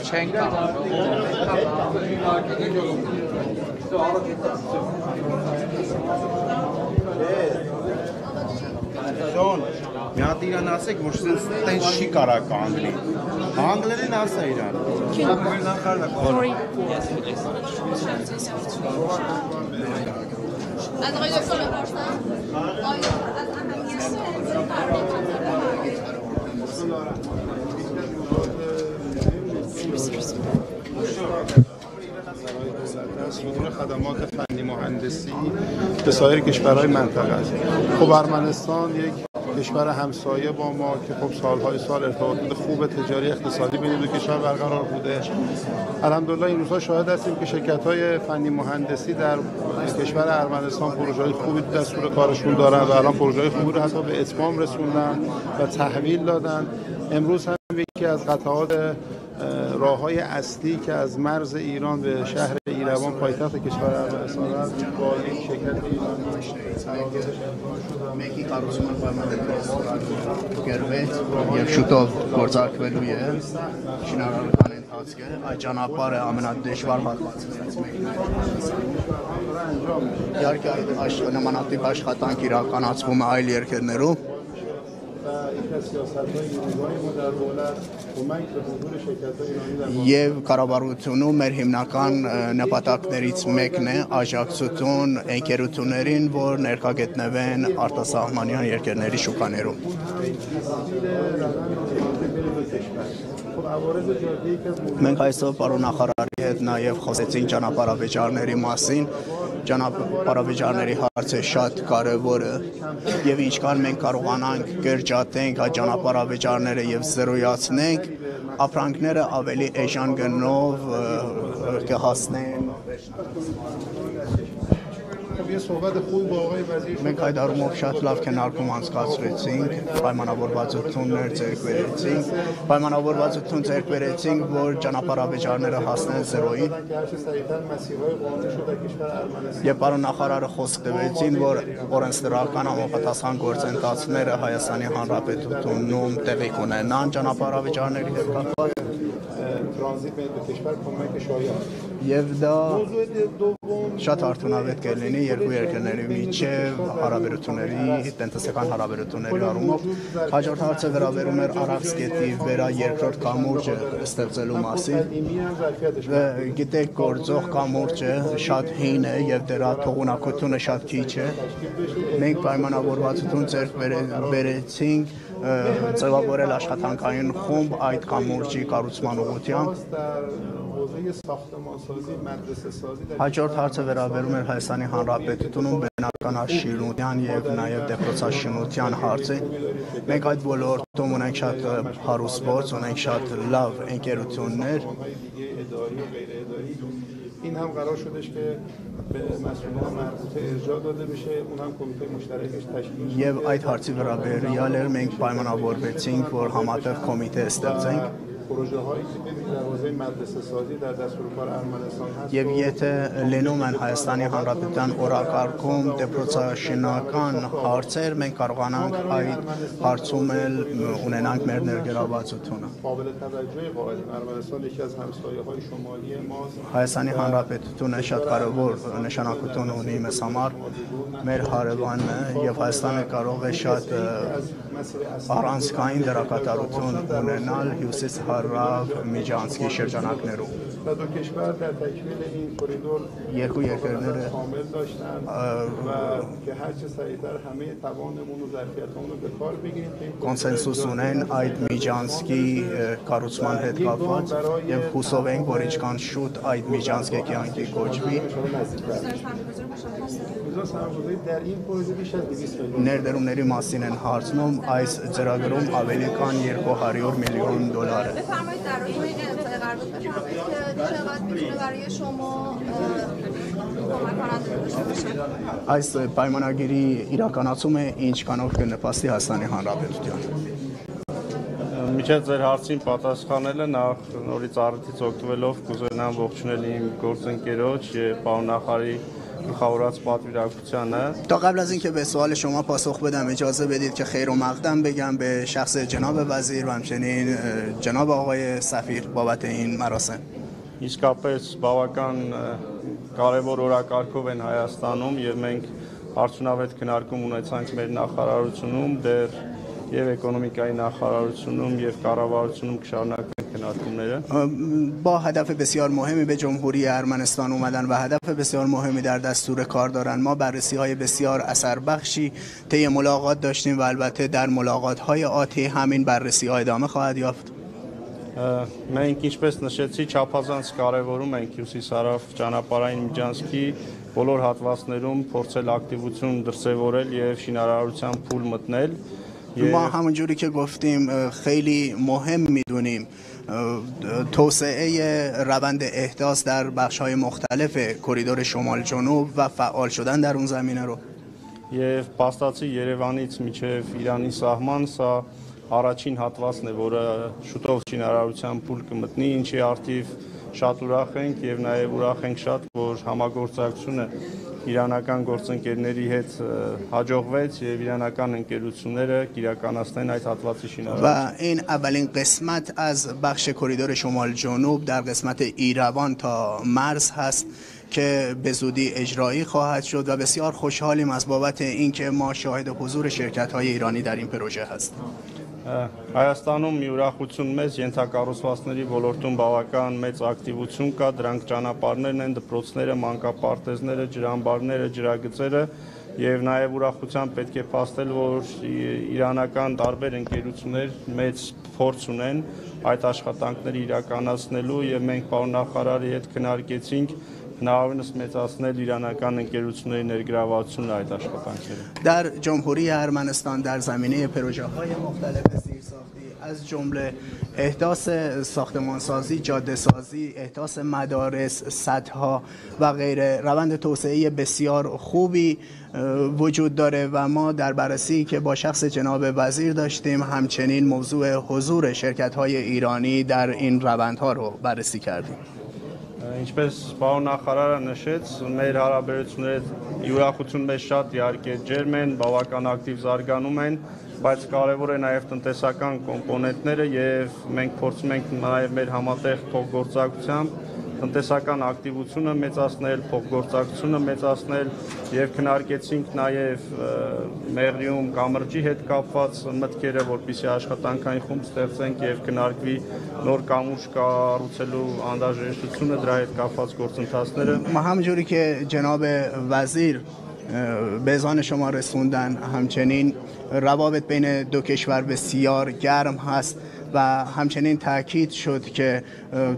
Speaker 9: չեն կարող։
Speaker 10: Ժոն, մի հատ իրան ասեք, որ սենց տենց չի կարա կանգնի։ Անգլերեն ասա իրան։
Speaker 7: از
Speaker 4: فنی مهندسی به سایر کشورهای منطقه است. خب ارمنستان یک کشور همسایه با ما که خب سالهای سال ارتباطات خوب تجاری اقتصادی بین دو کشور برقرار بوده. الحمدلله این روزها شاهد هستیم که شرکت های فنی مهندسی در کشور ارمنستان پروژه های خوبی دستور کارشون دارن و الان پروژه های خوبی رو حتی به اتمام رسوندن و تحویل دادن. امروز هم یکی از قطعات راه های اصلی که از مرز ایران به شهر ایروان پایتخت کشور عربستان با یک شرکت ایرانی
Speaker 10: یک شوتو گرزاک بلویه شنرال کنید
Speaker 11: تاسگه جنابار امنات دشوار بخواد یار که مناطق باش خطان کی را کنات بوم آیل یرکرنرو
Speaker 10: Եվ կառավարությունում մեր հիմնական նպատակներից մեկն է աջակցություն ընկերություններին, որ ներկայգտնվեն արտասահմանյան երկրների շուկաներում։ Մենք այսօր պարոն նախարարի հետ նաև խոսեցինք ճանապարհավեճարների մասին, Ճանապարհավեճարների հարցը շատ կարևոր է եւ ինչքան մենք կարողանանք կրճատենք այդ ճանապարհավեճարները եւ զրոյացնենք, ապրանքները ավելի էժան գնով կհասնեն Մենք այդ առումով շատ լավ քննարկում անցկացրեցինք, պայմանավորվածություններ ձեռքբերեցինք, պայմանավորվածություն ձեռքբերեցինք, որ ճանապարհավեճարները հասնեն
Speaker 11: 0-ին։
Speaker 10: Եվ պարոն նախարարը խոսք տվեցին, որ օրենսդրական համապատասխան գործընթացները Հայաստանի Հանրապետությունում տեղի կունենան ճանապարհավեճարների հետ կապված
Speaker 11: տրանզիտ մեր կեշվար կոմեկը շոյա։
Speaker 10: Եվ դա շատ արդյունավետ կլինի երկու երկրների միջև հարաբերությունների, տնտեսական հարաբերությունների առումով։ Հաջորդ հարցը վերաբերում էր Արաքսկետի վերա երկրորդ կամուրջը ստեղծելու մասին։ Գիտեք, գործող կամուրջը շատ հին է եւ դրա թողունակությունը շատ քիչ է։ Մենք պայմանավորվածություն ձեռք բերեցինք բեր ձևավորել աշխատանքային խումբ այդ կամուրջի կառուցման ուղղությամբ։ Հաջորդ հարցը վերաբերում էր Հայաստանի Հանրապետությունում բնականաշինության եւ նաեւ դեպրոցաշինության հարցին։ Մենք այդ ոլորտում ունենք շատ հարուստ գործ, ունենք շատ լավ ընկերություններ։
Speaker 11: Ին համ կարող շուտեշ կե این هم قرار شدش که به مسئولان مربوطه ارجاع داده بشه اون هم کمیته مشترکش تشکیل شد
Speaker 10: Եվ այդ հարցի վերաբերյալ էր մենք պայմանավորվեցինք, որ համատեղ կոմիտե ստեղծենք
Speaker 11: پروژه هایی که ببینید در حوزه مدرسه سازی در دستور کار ارمنستان هست
Speaker 10: Եվ եթե լինում են Հայաստանի Հանրապետության օրակարգում դեպրոցաշինական հարցեր, մենք կարողանանք այդ հարցում էլ ունենանք մեր ներգրավվածությունը։
Speaker 11: قابل توجه قائل ارمنستان یکی از همسایه های شمالی ماست
Speaker 10: Հայաստանի Հանրապետությունը շատ կարևոր նշանակություն ունի մեզ համար, մեր հարևանն է եւ Հայաստանը կարող է շատ ը, առանցքային դերակատարություն ունենալ հյուսիս առավ Միջանցքի շրջանակներում։ Երկու երկրները կոնսենսուս ունեն այդ Միջանցքի կառուցման հետ կապված եւ հուսով ենք, որ ինչքան շուտ այդ Միջանցքը կյանքի կոչվի։ Ներդրումների մասին են հարցնում, այս ծրագրում ավելի քան 200 միլիոն դոլար է։
Speaker 7: Սեփամոյի տարօրինը ղարդուկը շաբաթ դժվարի շոմո
Speaker 10: Այս պայմանագիրի իրականացումը ինչ կանով կնպաստի Հայաստանի Հանրապետության։
Speaker 2: Միջև ձեր հարցին պատասխանելը նախ նորից առիթից օգտվելով կուզենամ ողջունել իմ գործընկերոջ եւ պարոն նախարարի գլխավորած պատվիրակությանը
Speaker 10: تا قبل از اینکه به سوال شما پاسخ بدم اجازه بدید که خیر و مقدم بگم به شخص جناب وزیر و همچنین اه، جناب آقای سفیر بابت این مراسم
Speaker 2: իսկապես բավական ը, կարևոր օրակարգով են Հայաստանում եւ մենք արդյունավետ քննարկում ունեցանք մեր նախարարությունում դեռ եւ էկոնոմիկայի նախարարությունում եւ կառավարությունում կշարունակվեն քննարկումները
Speaker 10: با هدف بسیار مهمی به جمهوری ارمنستان اومدن و هدف بسیار مهمی در دستور کار دارن ما بررسی های بسیار اثر بخشی طی ملاقات داشتیم و البته در ملاقات های آتی همین بررسی ها ادامه خواهد یافت
Speaker 2: Ը, Մենք ինչպես նշեցի, չափազանց կարևորում ենք հյուսիսարավ ճանապարհային միջանցքի բոլոր հատվածներում փորձել ակտիվություն դրսևորել եւ շինարարության փուլ մտնել
Speaker 10: ما
Speaker 2: եւ
Speaker 10: همونجوری که گفتیم اه، خیلی مهم میدونیم توسعه روند احداث در بخش های مختلف کریدور شمال جنوب و فعال شدن در اون زمینه رو
Speaker 2: եւ փաստացի Երևանից միջև Իրանի սահման սա առաջին հատվածն է, որը շուտով շինարարության փուլ կմտնի, ինչի արդիվ շատ ուրախ ենք եւ նաեւ ուրախ ենք շատ, որ համագործակցությունը իրանական գործընկերների հետ ը, հաջողվեց եւ իրանական ընկերությունները կիրականացնեն այդ հատվածի շինարարությունը։
Speaker 10: و این اولین قسمت از بخش کریدور شمال جنوب در قسمت ایروان تا مرز هست که به زودی اجرایی خواهد شد و بسیار خوشحالیم از بابت اینکه ما شاهد حضور شرکت های ایرانی در این پروژه هستیم
Speaker 2: Հայաստանում մի ուրախություն մեծ ենթակառուցվածքների ոլորտում բավական մեծ ակտիվություն կա, դրանք ճանապարհներն են, դպրոցները, մանկապարտեզները, ջրամբարները, ջրագծերը եւ նաեւ ուրախությամբ պետք է փաստել, որ իրանական տարբեր ընկերություններ մեծ փորձ ունեն այդ աշխատանքները իրականացնելու եւ մենք պարոն նախարարի հետ քննարկեցինք հնարավորինս մեծացնել իրանական ընկերությունների ներգրավվածությունը այդ աշխատանքներում։
Speaker 10: در جمهوری ارمنستان در زمینه پروژه های مختلف زیرساختی از جمله احداث ساختمانسازی، جاده سازی، احداث مدارس، سدها و غیره روند توسعه بسیار خوبی وجود داره و ما در بررسی که با شخص جناب وزیر داشتیم همچنین موضوع حضور شرکت های ایرانی در این روندها رو بررسی کردیم.
Speaker 2: Ինչպես պարոն նախարարը նշեց, մեր հարաբերությունները յուրախություն մեծ շատ իհարկե ջերմ են, բավական ակտիվ զարգանում են, բայց կարևոր է նաև տնտեսական կոմպոնենտները եւ մենք փորձում ենք նաև մեր համատեղ փոխգործակցությամբ տնտեսական ակտիվությունը մեծացնել, փոխգործակցությունը մեծացնել եւ քննարկեցինք նաեւ Մեղրիում կամրջի հետ կապված մտքերը, որպիսի աշխատանքային խումբ ստեղծենք եւ քննարկվի նոր կամուրջ կառուցելու անհրաժեշտությունը դրա հետ կապված գործընթացները։
Speaker 10: همونجوری که جناب وزیر به ازان شما رسوندن همچنین روابط بین دو کشور بسیار گرم هست و همچنین تاکید شد که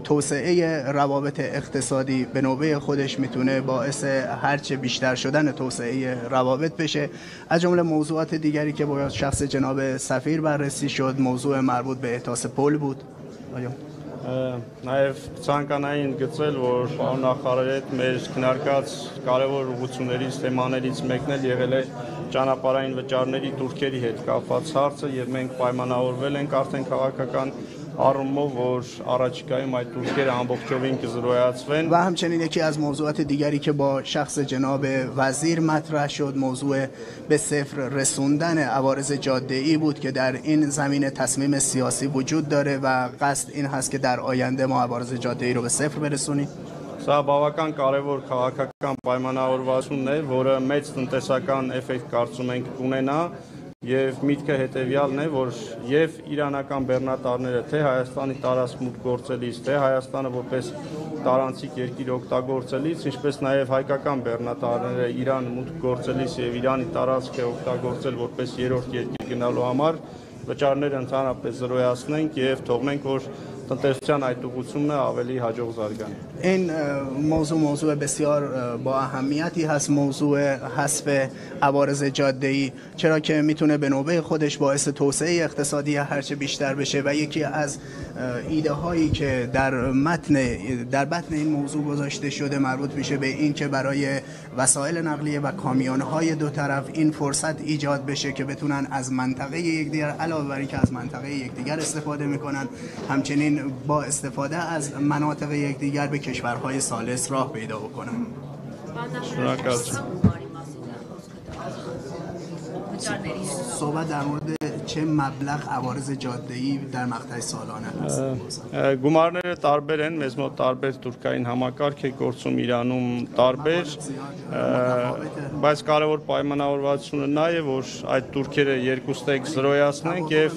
Speaker 10: توسعه روابط اقتصادی به نوبه خودش می‌تونه باعث هرچه بیشتر شدن توسعه روابط بشه. از جمله موضوعات دیگری که با شخص جناب سفیر بررسی شد موضوع مربوط به احداث پل بود.
Speaker 2: Նաև ցանկանային գծել, որ պարոն նախարարի հետ մեր քննարկած կարևոր ուղղություններից թեմաներից մեկն էլ եղել է ճանապարհային վճարների Թուրքիայի հետ կապված հարցը եւ մենք պայմանավորվել ենք արդեն քաղաքական առումով, որ առաջիկայում այդ турքերը ամբողջովին կզրոյացվեն։
Speaker 10: و همچنین یکی از موضوعات دیگری که با شخص جناب وزیر مطرح شد موضوع به صفر رسوندن عوارز جاده ای بود که در این زمین تصمیم سیاسی وجود داره و قصد این هست که در آینده ما عوارز جاده ای رو به صفر برسونیم
Speaker 2: Սա բավական կարևոր քաղաքական պայմանավորվածումն է, որը մեծ տնտեսական էֆեկտ կարծում ենք ունենա եւ միտքը հետեւյալն է, որ եւ իրանական բեռնատարները թե Հայաստանի տարածք մուտք գործելիս, թե Հայաստանը որպես տարանցիկ երկիր օգտագործելիս, ինչպես նաեւ հայկական բեռնատարները Իրան մուտք գործելիս եւ Իրանի տարածքը օգտագործել որպես երրորդ երկիր գնալու համար վճարները ընդհանրապես զրոյացնենք եւ թողնենք որ տնտեսության այդ ուղղությունը ավելի հաջող զարգանի։
Speaker 10: این موضوع موضوع بسیار با اهمیتی هست موضوع حذف عوارض جاده ای چرا که میتونه به نوبه خودش باعث توسعه اقتصادی هرچه بیشتر بشه و یکی از ایده هایی که در متن در بطن این موضوع گذاشته شده مربوط میشه به این که برای وسایل نقلیه و کامیون های دو طرف این فرصت ایجاد بشه که بتونن از منطقه یکدیگر علاوه بر اینکه از منطقه یکدیگر استفاده می‌کنن همچنین با استفاده از مناطق یکدیگر به کشورهای سالس راه پیدا بکنن. صحبت در مورد چه مبلغ عوارض جاده ای در مقطع سالانه هست
Speaker 2: գումարները տարբեր են մեզ մոտ տարբեր турկային համակարգ է գործում Իրանում տարբեր բայց կարևոր պայմանավորվածությունը նա է որ այդ турքերը երկուստը զրոյացնենք եւ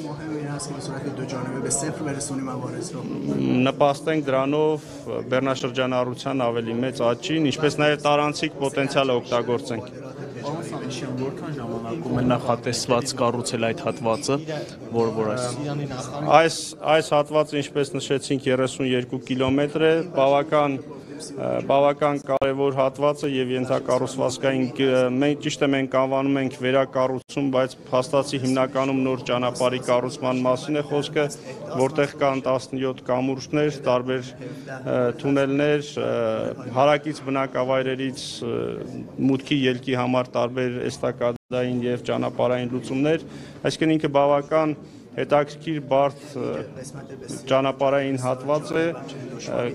Speaker 2: նպաստենք դրանով Բեռնաշրջանառության ավելի մեծ աճին ինչպես նաեւ տարանցիկ պոտենցիալը օգտագործենք
Speaker 12: Սանիշյան որքան ժամանակում է նախատեսված կառուցել այդ հատվածը, որ որ այս
Speaker 2: Այս այս հատվածը, ինչպես նշեցինք, 32 կիլոմետր է, բավական բավական կարևոր հատվածը եւ ենթակառուցվածքային մենք ճիշտ է մենք անվանում ենք վերակառուցում, բայց փաստացի հիմնականում նոր ճանապարհի կառուցման մասին է խոսքը, որտեղ կան 17 կամուրջներ, տարբեր թունելներ, հարակից բնակավայրերից մուտքի ելքի համար տարբեր էստակադային եւ ճանապարհային լուծումներ, այսինքն ինքը բավական հետաքրքիր բարդ ճանապարհային հատված է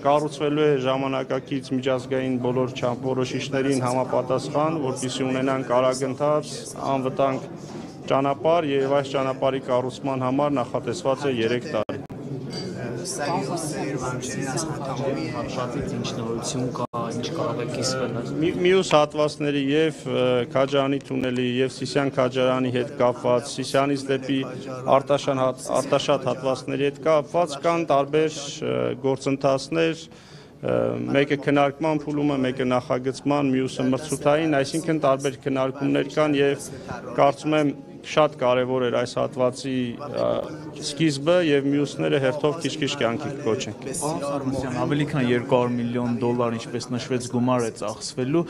Speaker 2: կառուցվելու է ժամանակակից միջազգային բոլոր չափորոշիչներին համապատասխան, որպեսզի ունենան կարագընթաց, անվտանգ ճանապարհ եւ այս ճանապարհի կառուցման համար նախատեսված է 3 տարի
Speaker 10: ստագիոս Երևանջերին աշխատանքի
Speaker 12: հատվածից ինչ նորություն կա, ինչ կարող եք
Speaker 2: իսկնել։ Մյուս հատվածների եւ Քաջարանի թունելի եւ Սիսյան Քաջարանի հետ կապված, Սիսյանից դեպի Արտաշան Արտաշատ հատվածների հետ կապված կան տարբեր գործընթացներ, մեկը քննարկման փուլում է, մեկը նախագծման, մյուսը մրցութային, այսինքն տարբեր քննարկումներ կան եւ կարծում եմ շատ կարևոր էր այս հատվածի սկիզբը եւ մյուսները հերթով քիչ-քիչ կյանքի կոչենք։
Speaker 12: Սարմոսյան, ավելի քան 200 միլիոն դոլար, ինչպես նշվեց, գումար է ծախսվելու։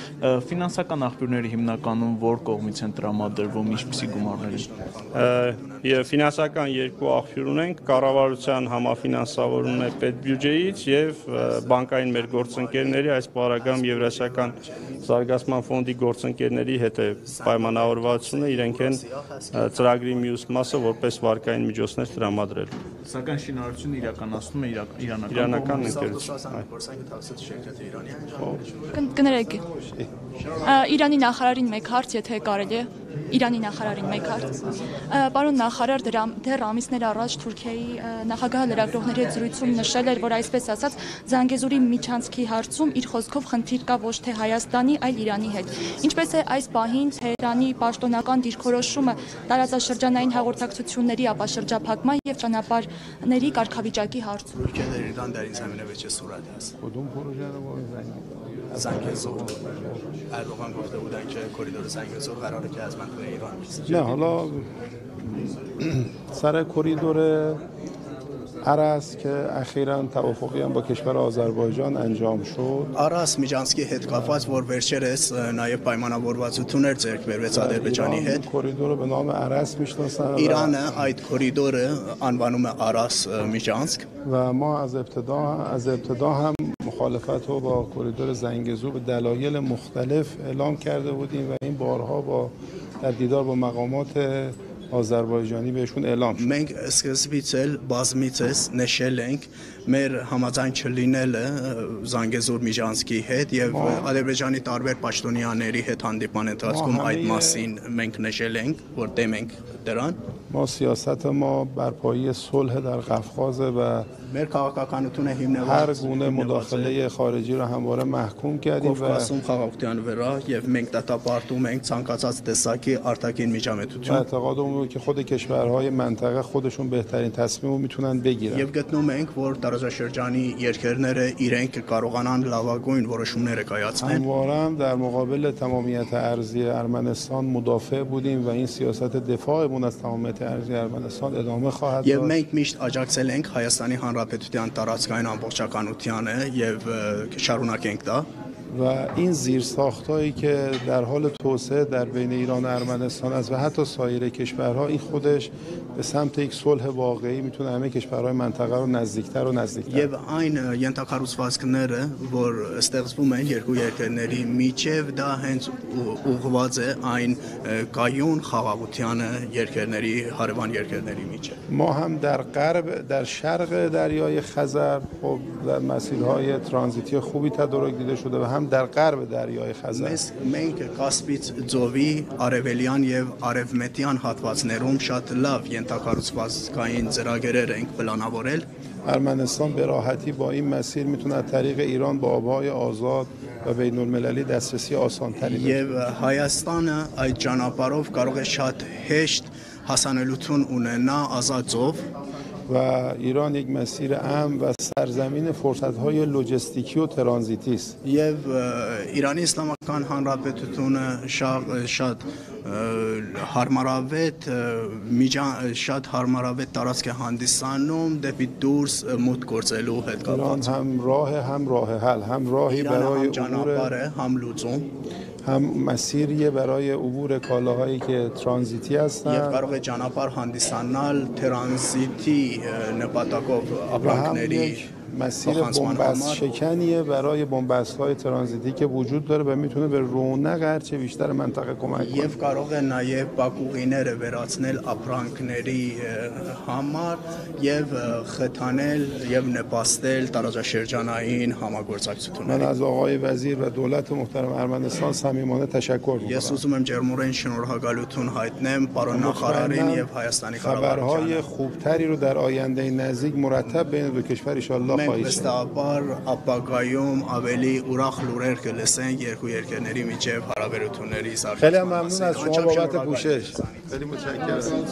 Speaker 12: Ֆինանսական աղբյուրները հիմնականում որ կողմից են տրամադրվում, ինչպիսի գումարներ են։
Speaker 2: եւ ֆինանսական երկու աղբյուր ունենք կառավարության համաֆինանսավորումն է պետբյուջեից եւ բանկային մեր գործընկերների այս պարագամ Եվրասիական զարգացման ֆոնդի գործընկերների հետ է պայմանավորվածությունը իրենք են ծրագրի մյուս մասը որպես վարկային միջոցներ տրամադրել
Speaker 12: Սակայն շինարարությունը իրականացնում է իրանական
Speaker 2: ընկերություն
Speaker 13: Կն- Կներեք։ Իրանի նախարարին մեկ հարց, եթե կարելի է։ Իրանի նախարարին մեկ հարց։ Ա, Պարոն նախարար դեռ ամ- դեռ ամիսներ առաջ Թուրքիայի ա, նախագահը լրագրողների հետ զրույցում նշել էր, որ այսպես ասած Զանգեզուրի միջանցքի հարցում իր խոսքով խնդիր կա ոչ թե Հայաստանի, այլ Իրանի հետ։ Ինչպես է այս պահին Թեհրանի պաշտոնական դիրքորոշումը տարածաշրջանային հաղորդակցությունների ապաշրջափակման եւ ճանապարհների կարգավիճակի հարցում։
Speaker 10: Türkiye در ایران در این زمینه به چه صورتی است
Speaker 14: کدوم پروژه رو با زنگ
Speaker 10: زنگزور اردوغان گفته بودن که کریدور زنگزور قراره که از منطقه ایران بگذره
Speaker 4: نه حالا سر کریدور عرس که اخیرا توافقی هم با کشور آذربایجان انجام شد
Speaker 10: Արաս Միջանցկի հետ կապված, որ վերջերս ը, նաև պայմանավորվածություններ ձեռք բերվեց Ադրբեջանի
Speaker 4: ایران
Speaker 10: հետ,
Speaker 4: کریدور رو به نام عرس میشناسن
Speaker 10: Իրանը այդ կորիդորը անվանում է Արաս ը, Միջանցք
Speaker 4: و ما از ابتدا از ابتدا هم مخالفت رو با کریدور زنگزور به دلایل مختلف اعلام کرده بودیم و این بارها با در دیدار با مقامات آذربایجانی بهشون اعلام شد
Speaker 10: Մենք սկզբից էլ բազմիցս նշել ենք մեր համաձայն չլինելը ը, Զանգեզուր Միջանցկի հետ եւ Ադրբեջանի տարբեր պաշտոնյաների հետ հանդիպման ընթացքում
Speaker 4: Մահամեդի-
Speaker 10: այդ մասին մենք նշել ենք, որ դեմ ենք դրան։
Speaker 4: ما سیاست ما برپایی صلح در قفقاز و
Speaker 10: Մեր քաղաքականությունը
Speaker 4: هر
Speaker 10: հիմնված
Speaker 4: گونه مداخله خارجی رو همواره محکوم کردیم و
Speaker 10: Կովկասում խաղաղության վրա եւ մենք դատապարտում ենք ցանկացած տեսակի արտաքին
Speaker 4: و
Speaker 10: միջամտություն
Speaker 4: اعتقادمون بود که خود کشورهای منطقه خودشون بهترین تصمیم رو میتونن بگیرن
Speaker 10: Եվ գտնում ենք, որ տարածաշրջանի երկրները իրենք կարողանան լավագույն որոշումները կայացնեն։
Speaker 4: همواره هم در مقابل تمامیت ارضی ارمنستان مدافع بودیم و این سیاست دفاعمون از تمامیت ارضی ارمنستان ادامه خواهد
Speaker 10: Եվ
Speaker 4: داشت
Speaker 10: մենք միշտ աջակցել ենք Հայաստանի Հանրապետության տարածքային ամբողջականությանը եւ ը, կշարունակենք դա։
Speaker 4: و این زیرساختهایی که در حال توسعه در بین ایران و ارمنستان است و حتی سایر کشورها این خودش به سمت یک صلح واقعی میتونه همه کشورهای منطقه رو نزدیکتر و نزدیکتر
Speaker 10: Եվ այն ը, ենթակառուցվածքները, որ ստեղծվում են երկու երկրների միջև, դա հենց ու- ուղղված է այն ը, կայուն խաղաղությանը երկրների հարևան երկրների միջև։
Speaker 4: ما هم در غرب در شرق دریای خزر خب در مسیرهای ترانزیتی خوبی تدارک دیده شده و هم در غرب دریای خزر
Speaker 10: Մեզ մենք Կասպից ծովի արևելյան եւ արևմետյան հատվածներում շատ լավ ենթակառուցվածքային ծրագրեր ենք պլանավորել
Speaker 4: ارمنستان به راحتی با این مسیر میتونه از طریق ایران با آبهای آزاد و بین المللی دسترسی آسانتری داشته
Speaker 10: եւ Հայաստանը այդ ճանապարհով կարող է շատ հեշտ հասանելություն ունենա ազատ ծով
Speaker 4: و ایران یک مسیر ام و سرزمین فرصت های لوجستیکی و ترانزیتی است.
Speaker 10: یه ایرانی اسلام کان هان رابطتون شاد هار مراوت میجان شاد هار مراوت تاراس که هندستانم دپی دورس مود کرزلو هدگاه
Speaker 4: ایران هم راه هم راه حل هم راهی برای هم
Speaker 10: امور هم لوزون
Speaker 4: هم مسیریه برای عبور کالاهایی که ترانزیتی
Speaker 10: هستن. یک قرق جناپار هندیسانال ترانزیتی نپاتاکو
Speaker 4: و مسیر
Speaker 10: նախանցման
Speaker 4: بنبست
Speaker 10: համար
Speaker 4: شکنیه برای بنبست های ترانزیتی که وجود داره و میتونه به رونق هرچه بیشتر منطقه کمک کنه
Speaker 10: Եվ կարող է նաև բակուղիները վերացնել ապրանքների ը, համար եւ ը, խթանել եւ նպաստել տարածաշրջանային
Speaker 4: من
Speaker 10: համագործակցություններին։
Speaker 4: از آقای وزیر و دولت محترم ارمنستان صمیمانه تشکر
Speaker 10: Ես
Speaker 4: میکنم
Speaker 10: ուզում եմ ջերմորեն շնորհակալություն հայտնեմ պարոն նախարարին
Speaker 4: مطمئنم
Speaker 10: եւ Հայաստանի
Speaker 4: خبرهای
Speaker 10: կառավարությանը։
Speaker 4: خوبتری رو در آینده نزدیک مرتب بین دو کشور ایشالله
Speaker 10: մենք վստահաբար ապագայում ավելի ուրախ լուրեր կլսենք երկու երկրների միջև հարաբերությունների զարգացման մասին։
Speaker 11: Խելամամնուն,
Speaker 10: շնորհակալ եմ։
Speaker 11: Խելիմուտ Շաքյարյան։